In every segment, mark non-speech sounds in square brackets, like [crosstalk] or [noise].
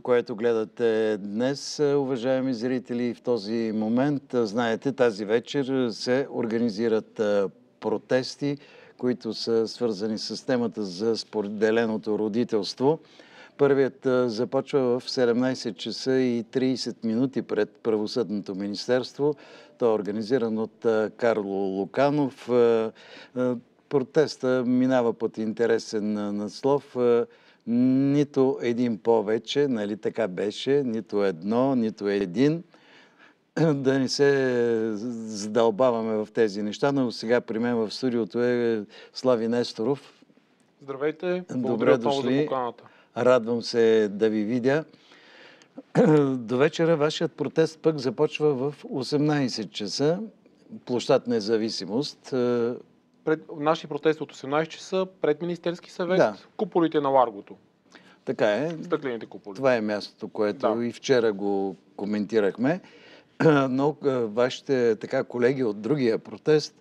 което гледате днес, уважаеми зрители, в този момент, знаете, тази вечер се организират протести, които са свързани с темата за споделеното родителство. Първият започва в 17 часа и 30 минути пред Правосъдното министерство. Той е организиран от Карло Луканов. Протеста минава под интересен надслов. Нито един повече, нали така беше, нито едно, нито един. [clears throat] Да не се задълбаваме в тези неща, но сега при мен в студиото е Слави Несторов. Здравейте, Добре дошли. Радвам се да ви видя. [clears throat] До вечера вашият протест пък започва в 18 часа. Площад независимост. Пред, наши протести от 18 часа пред Министерски съвет, да. куполите на Ларгото. Така е. Стъклените куполи. Това е мястото, което да. и вчера го коментирахме. [clears throat] Но вашите така колеги от другия протест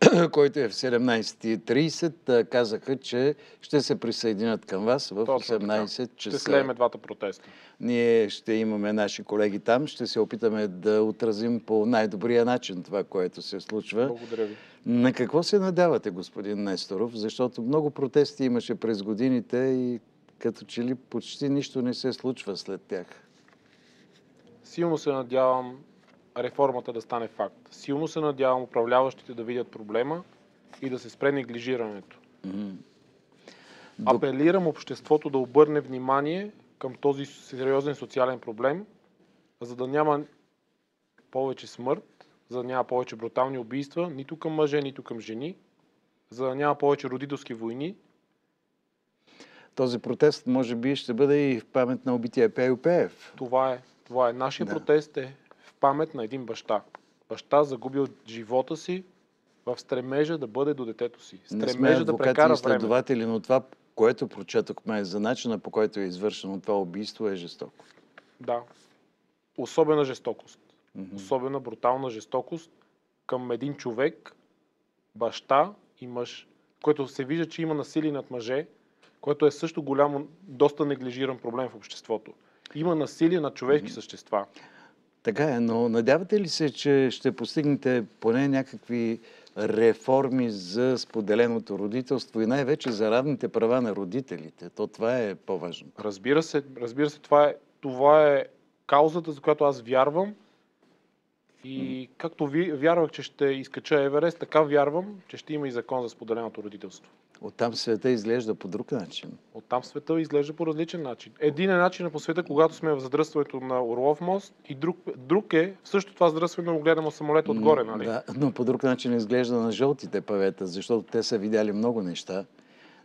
[clears throat] който е в 17.30, казаха, че ще се присъединят към вас в Точно 18 така. часа. Ще слееме двата протеста. Ние ще имаме наши колеги там, ще се опитаме да отразим по най-добрия начин това, което се случва. Благодаря ви. На какво се надявате, господин Несторов? Защото много протести имаше през годините и като че ли почти нищо не се случва след тях. Силно се надявам реформата да стане факт. Силно се надявам управляващите да видят проблема и да се спре неглижирането. Mm-hmm. Апелирам обществото да обърне внимание към този сериозен социален проблем, за да няма повече смърт, за да няма повече брутални убийства, нито към мъже, нито към жени, за да няма повече родителски войни. Този протест може би ще бъде и в памет на убития Пео Пеев. Това е. Това е. Нашия да. протест е памет на един баща. Баща загубил живота си в стремежа да бъде до детето си. Стремежа да прекара и следователи, време. но това, което прочетохме за начина по който е извършено това убийство е жестоко. Да. Особена жестокост. Mm-hmm. Особена брутална жестокост към един човек, баща и мъж, който се вижда, че има насилие над мъже, което е също голямо, доста неглижиран проблем в обществото. Има насилие над човешки mm-hmm. същества. Така е, но надявате ли се, че ще постигнете поне някакви реформи за споделеното родителство и най-вече за равните права на родителите? То това е по-важно. Разбира се, разбира се, това е, това е каузата, за която аз вярвам. И както ви, вярвах, че ще изкача Еверест, така вярвам, че ще има и закон за споделеното родителство. Оттам света изглежда по друг начин. Оттам света изглежда по различен начин. Един е начинът по света, когато сме в задръстването на Орлов мост и друг, друг е също това задръстване, но гледаме самолет отгоре, нали? Да, но по друг начин изглежда на жълтите павета, защото те са видяли много неща.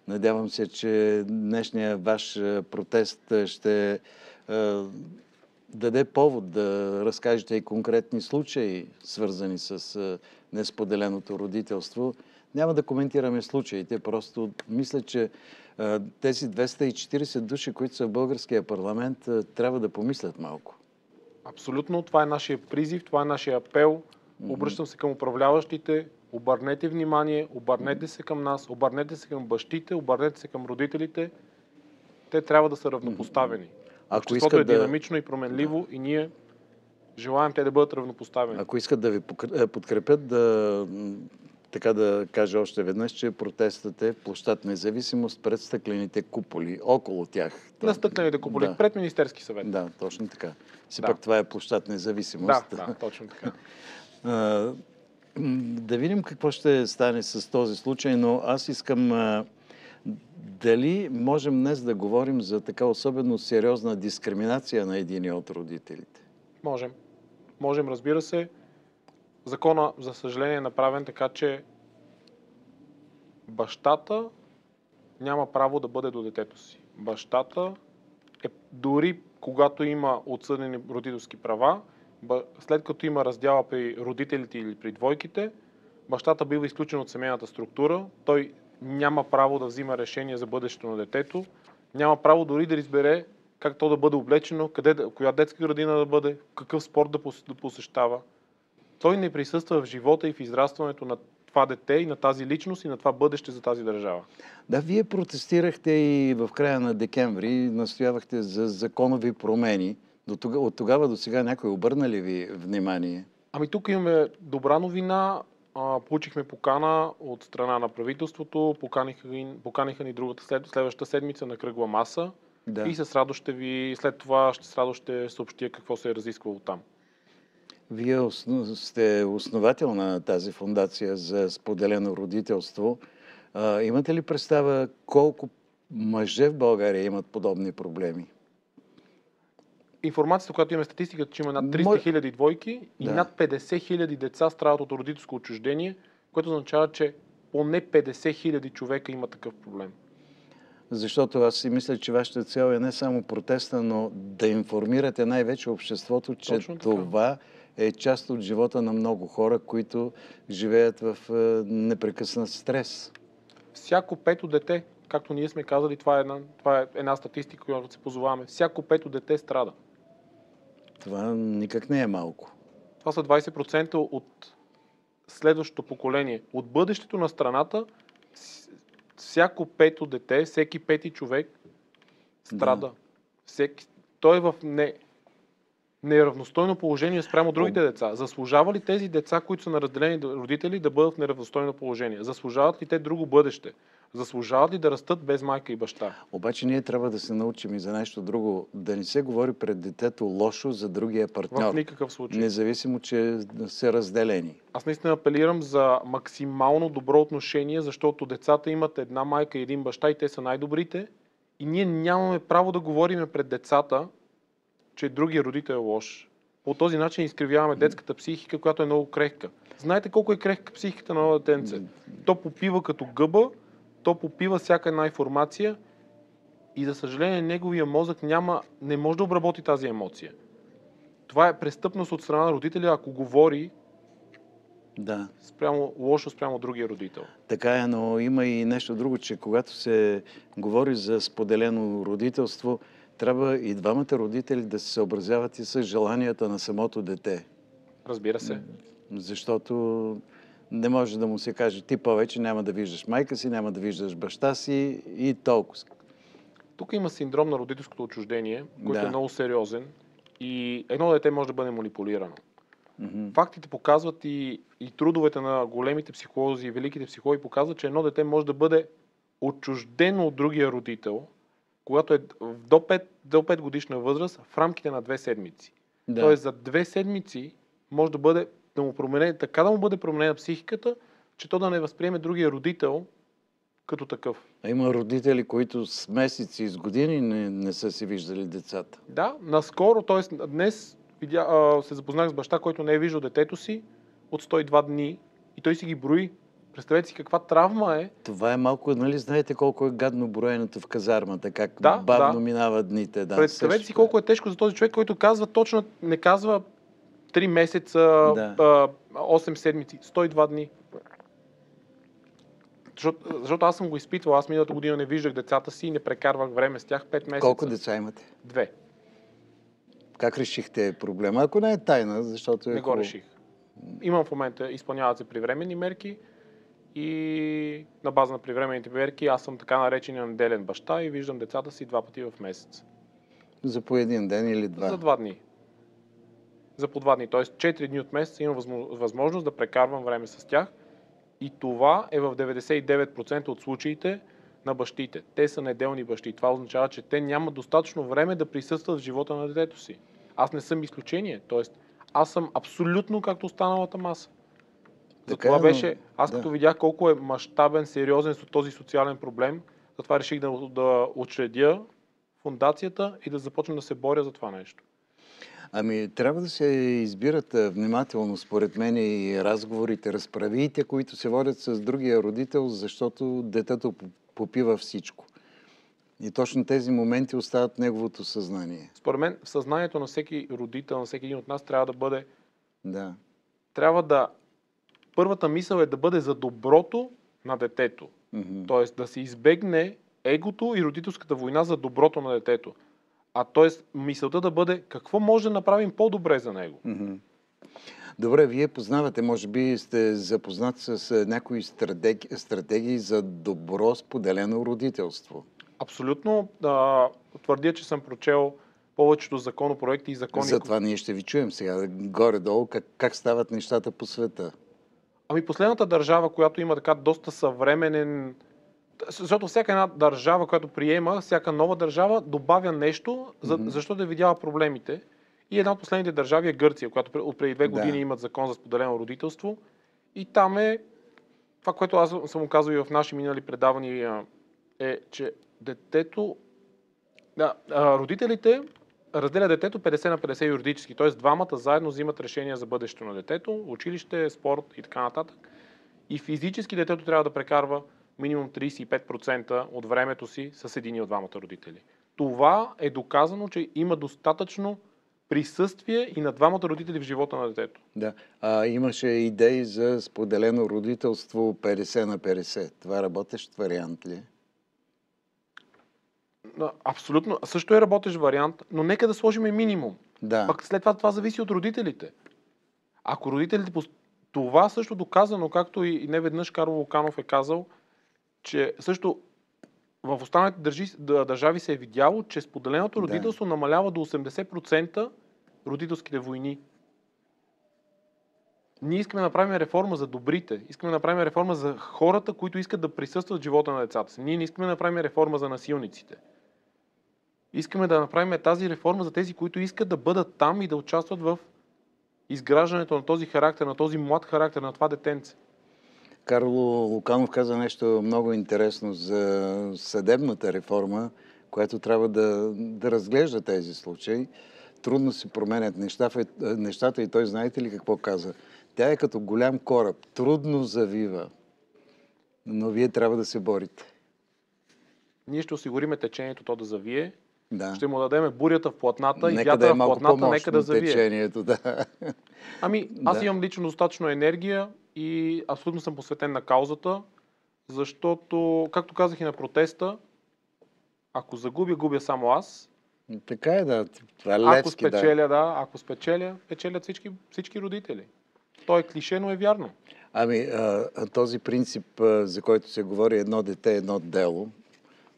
Надявам се, че днешния ваш протест ще даде повод да разкажете и конкретни случаи, свързани с несподеленото родителство. Няма да коментираме случаите, просто мисля, че тези 240 души, които са в българския парламент, трябва да помислят малко. Абсолютно. Това е нашия призив, това е нашия апел. Обръщам се към управляващите. Обърнете внимание, обърнете се към нас, обърнете се към бащите, обърнете се към родителите. Те трябва да са равнопоставени. Ако Обществото е динамично да... и променливо да. и ние желаем те да бъдат равнопоставени. Ако искат да ви подкрепят, да така да кажа още веднъж, че протестът е площад независимост пред стъклените куполи, около тях. На стъклените куполи, да. пред Министерски съвет. Да, точно така. Си да. пак това е площад независимост. Да, да точно така. [laughs] да видим какво ще стане с този случай, но аз искам дали можем днес да говорим за така особено сериозна дискриминация на един от родителите? Можем. Можем, разбира се. Закона, за съжаление, е направен така, че бащата няма право да бъде до детето си. Бащата е дори когато има отсъдени родителски права, след като има раздяла при родителите или при двойките, бащата бива изключен от семейната структура, той няма право да взима решение за бъдещето на детето, няма право дори да избере как то да бъде облечено, къде, коя детска градина да бъде, какъв спорт да посещава той не присъства в живота и в израстването на това дете и на тази личност и на това бъдеще за тази държава. Да, вие протестирахте и в края на декември, настоявахте за законови промени. От тогава до сега някой обърна ли ви внимание? Ами тук имаме добра новина. А, получихме покана от страна на правителството, поканиха, поканиха ни другата след, следващата седмица на кръгла маса. Да. И с радост ще ви, след това ще с радост ще съобщя какво се е разисквало там. Вие сте основател на тази фундация за споделено родителство. А, имате ли представа колко мъже в България имат подобни проблеми? Информацията, която имаме статистиката, че има над 300 хиляди двойки и да. над 50 хиляди деца страдат от родителско отчуждение, което означава, че поне 50 хиляди човека има такъв проблем. Защото аз си мисля, че вашата цел е не само протеста, но да информирате най-вече обществото, че това е част от живота на много хора, които живеят в е, непрекъснат стрес. Всяко пето дете, както ние сме казали, това е една, това е една статистика, която се позоваваме, всяко пето дете страда. Това никак не е малко. Това са 20% от следващото поколение. От бъдещето на страната, всяко пето дете, всеки пети човек страда. Да. Всеки, той е в не, неравностойно положение спрямо другите деца. Заслужава ли тези деца, които са на разделени родители, да бъдат в неравностойно положение? Заслужават ли те друго бъдеще? Заслужават ли да растат без майка и баща? Обаче ние трябва да се научим и за нещо друго. Да не се говори пред детето лошо за другия партньор. В никакъв случай. Независимо, че са разделени. Аз наистина апелирам за максимално добро отношение, защото децата имат една майка и един баща и те са най-добрите. И ние нямаме право да говорим пред децата, че другия родител е лош. По този начин изкривяваме детската психика, която е много крехка. Знаете колко е крехка психиката на едно детенце? То попива като гъба, то попива всяка една информация и за съжаление неговия мозък няма, не може да обработи тази емоция. Това е престъпност от страна на родителя, ако говори да. спрямо, лошо спрямо другия родител. Така е, но има и нещо друго, че когато се говори за споделено родителство, трябва и двамата родители да се съобразяват и с желанията на самото дете. Разбира се. Защото не може да му се каже, ти повече няма да виждаш майка си, няма да виждаш баща си и толкова. Тук има синдром на родителското отчуждение, който е да. е много сериозен и едно дете може да бъде манипулирано. Mm-hmm. Фактите показват и, и трудовете на големите психолози и великите психологи показват, че едно дете може да бъде отчуждено от другия родител, когато е до 5, до 5 годишна възраст, в рамките на две седмици. Да. Тоест за две седмици може да бъде да му промене, така да му бъде променена психиката, че то да не възприеме другия родител като такъв. А има родители, които с месеци и с години не, не са си виждали децата. Да, наскоро, т.е. днес видя, а, се запознах с баща, който не е виждал детето си от 102 дни и той си ги брои Представете си каква травма е. Това е малко, нали знаете колко е гадно броенето в казармата, как да, бавно да. минават дните. Да, Представете си колко е тежко за този човек, който казва точно, не казва 3 месеца, да. 8 седмици, 102 дни. Защото, защото аз съм го изпитвал. Аз миналата година не виждах децата си и не прекарвах време с тях 5 месеца. Колко деца имате? Две. Как решихте проблема? Ако не е тайна, защото е Не го реших. Имам в момента, изпълняват се привременни мерки и на база на привременните мерки аз съм така наречения неделен баща и виждам децата си два пъти в месец. За по един ден или два? За два дни. За по два дни. Тоест 4 дни от месеца имам възможност да прекарвам време с тях. И това е в 99% от случаите на бащите. Те са неделни бащи. Това означава, че те нямат достатъчно време да присъстват в живота на детето си. Аз не съм изключение. Тоест, аз съм абсолютно както останалата маса. Така, това беше, аз да. като видях колко е мащабен, сериозен този социален проблем, затова реших да, да учредя фундацията и да започна да се боря за това нещо. Ами, трябва да се избират внимателно, според мен, и разговорите, разправиите, които се водят с другия родител, защото детето попива всичко. И точно тези моменти остават неговото съзнание. Според мен, съзнанието на всеки родител, на всеки един от нас трябва да бъде... Да. Трябва да първата мисъл е да бъде за доброто на детето. Mm-hmm. Тоест да се избегне егото и родителската война за доброто на детето. А т.е. мисълта да бъде какво може да направим по-добре за него. Mm-hmm. Добре, вие познавате, може би сте запознат с някои стратеги... стратегии за добро споделено родителство. Абсолютно. Твърдя, че съм прочел повечето законопроекти и закони. Затова ние ще ви чуем сега, горе-долу, как, как стават нещата по света. Ами последната държава, която има така доста съвременен... Защото всяка една държава, която приема, всяка нова държава добавя нещо, за, mm-hmm. защото да видява проблемите. И една от последните държави е Гърция, която от преди две години да. имат закон за споделено родителство. И там е това, което аз съм казал и в наши минали предавания, е, че детето, да, родителите разделя детето 50 на 50 юридически, т.е. двамата заедно взимат решения за бъдещето на детето, училище, спорт и така нататък. И физически детето трябва да прекарва минимум 35% от времето си с един от двамата родители. Това е доказано, че има достатъчно присъствие и на двамата родители в живота на детето. Да. А, имаше идеи за споделено родителство 50 на 50. Това работещ вариант ли? Абсолютно. Също е работещ вариант, но нека да сложим минимум. Да. Пък след това това зависи от родителите. Ако родителите... Това също доказано, както и не веднъж Карл Луканов е казал, че също в останалите държи, държави се е видяло, че споделеното родителство да. намалява до 80% родителските войни. Ние искаме да направим реформа за добрите. Искаме да направим реформа за хората, които искат да присъстват в живота на децата си. Ние не искаме да направим реформа за насилниците. Искаме да направим тази реформа за тези, които искат да бъдат там и да участват в изграждането на този характер, на този млад характер, на това детенце. Карло Луканов каза нещо много интересно за съдебната реформа, която трябва да, да разглежда тези случаи. Трудно се променят неща, нещата и той знаете ли какво каза? Тя е като голям кораб, трудно завива, но вие трябва да се борите. Ние ще осигуриме течението то да завие, да. ще му дадем бурята в платната нека и вятъра да е в платната, нека да завие. Течението, да. Ами, аз да. имам лично достатъчно енергия и абсолютно съм посветен на каузата, защото, както казах и на протеста, ако загубя, губя само аз. Така е, да. Това е левски, ако спечеля, да. да. Ако спечеля, печелят всички, всички родители. То е клише, но е вярно. Ами, този принцип, за който се говори едно дете, едно дело,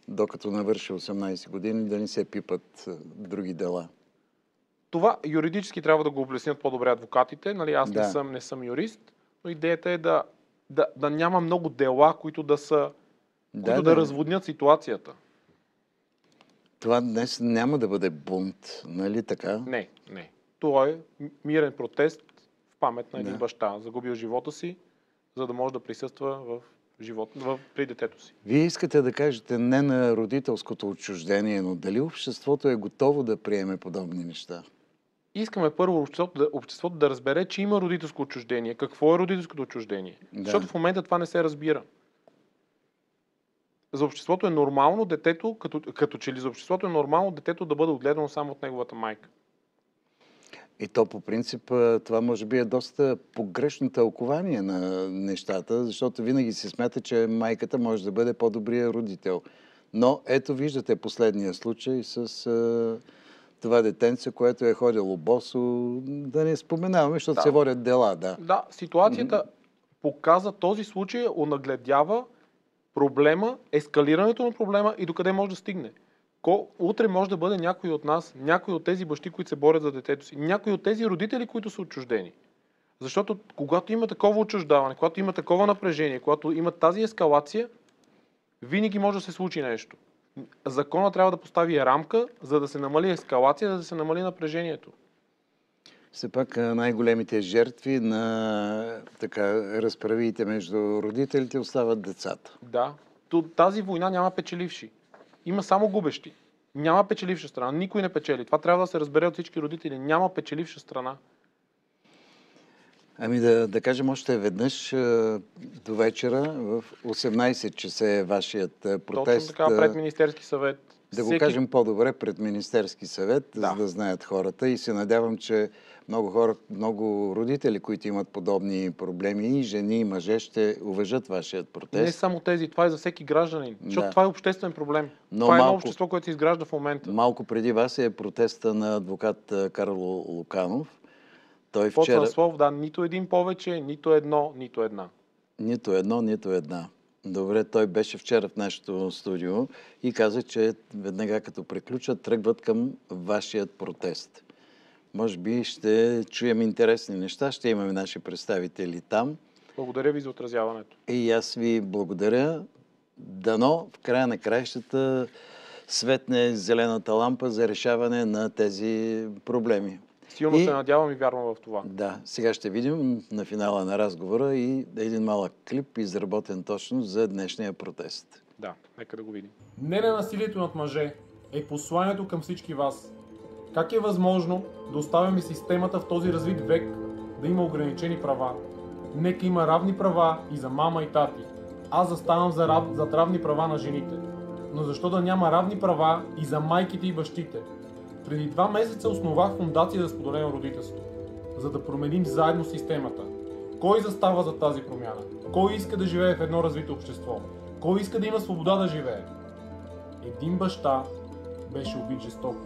докато навърши 18 години, да не се пипат други дела. Това юридически трябва да го обяснят по-добре адвокатите. Нали, аз да. не, съм, не съм юрист, но идеята е да, да, да няма много дела, които да са да, които да, да разводнят ситуацията. Това днес няма да бъде бунт, нали така? Не, не. Това е мирен протест в памет на един да. баща, загубил живота си, за да може да присъства в живот, в, при детето си. Вие искате да кажете не на родителското отчуждение, но дали обществото е готово да приеме подобни неща? Искаме първо обществото да, обществото да разбере, че има родителско отчуждение. Какво е родителското отчуждение? Да. Защото в момента това не се разбира. За обществото е нормално детето, като, като че ли за обществото е нормално детето да бъде отгледано само от неговата майка. И то по принцип това може би е доста погрешно тълкование на нещата, защото винаги се смята, че майката може да бъде по-добрия родител. Но ето виждате последния случай с а, това детенце, което е ходило босо. Да не споменаваме, защото да. се водят дела. Да, да ситуацията mm-hmm. показа този случай, онагледява проблема, ескалирането на проблема и докъде може да стигне. Ко, утре може да бъде някой от нас, някой от тези бащи, които се борят за детето си, някой от тези родители, които са отчуждени. Защото когато има такова отчуждаване, когато има такова напрежение, когато има тази ескалация, винаги може да се случи нещо. Закона трябва да постави рамка, за да се намали ескалация, за да се намали напрежението. Все пак най-големите жертви на така, разправиите между родителите остават децата. Да. Тази война няма печеливши. Има само губещи. Няма печеливша страна. Никой не печели. Това трябва да се разбере от всички родители. Няма печеливша страна. Ами да, да кажем още веднъж до вечера в 18 часа е вашият протест. Точно така, пред Министерски съвет. Да Всеки... го кажем по-добре пред Министерски съвет, да. за да знаят хората. И се надявам, че много хора, много родители, които имат подобни проблеми, и жени, и мъже, ще уважат вашият протест. Не само тези, това е за всеки гражданин. Да. Защото това е обществен проблем. Но това малко, е едно общество, което се изгражда в момента. Малко преди вас е протеста на адвокат Карло Луканов. Той Под вчера... надслов, да, нито един повече, нито едно, нито една. Нито едно, нито една. Добре, той беше вчера в нашото студио и каза, че веднага като приключат, тръгват към вашият протест. Може би ще чуем интересни неща, ще имаме наши представители там. Благодаря ви за отразяването. И аз ви благодаря. Дано в края на краищата светне зелената лампа за решаване на тези проблеми. Силно И- се надявам и вярвам в това. Да, сега ще видим на финала на разговора и един малък клип, изработен точно за днешния протест. Да, нека да го видим. Не на насилието над мъже е посланието към всички вас. Как е възможно да оставяме системата в този развит век да има ограничени права? Нека има равни права и за мама и тати. Аз заставам за, рав... за равни права на жените. Но защо да няма равни права и за майките и бащите? Преди два месеца основах фундация за споделено родителство, за да променим заедно системата. Кой застава за тази промяна? Кой иска да живее в едно развито общество? Кой иска да има свобода да живее? Един баща беше убит жестоко,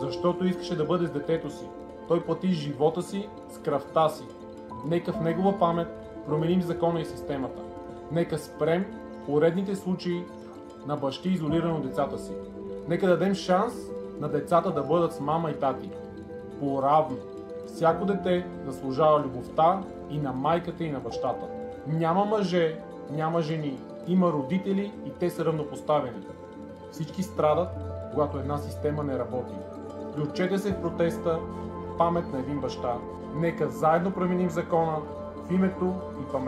защото искаше да бъде с детето си. Той плати живота си с кръвта си. Нека в негова памет променим закона и системата. Нека спрем поредните случаи на бащи изолирани от децата си. Нека дадем шанс на децата да бъдат с мама и тати. По-равно. Всяко дете заслужава любовта и на майката и на бащата. Няма мъже, няма жени, има родители и те са равнопоставени. Всички страдат, когато една система не работи. Включете се в протеста памет на един баща. Нека заедно променим закона в името и памет.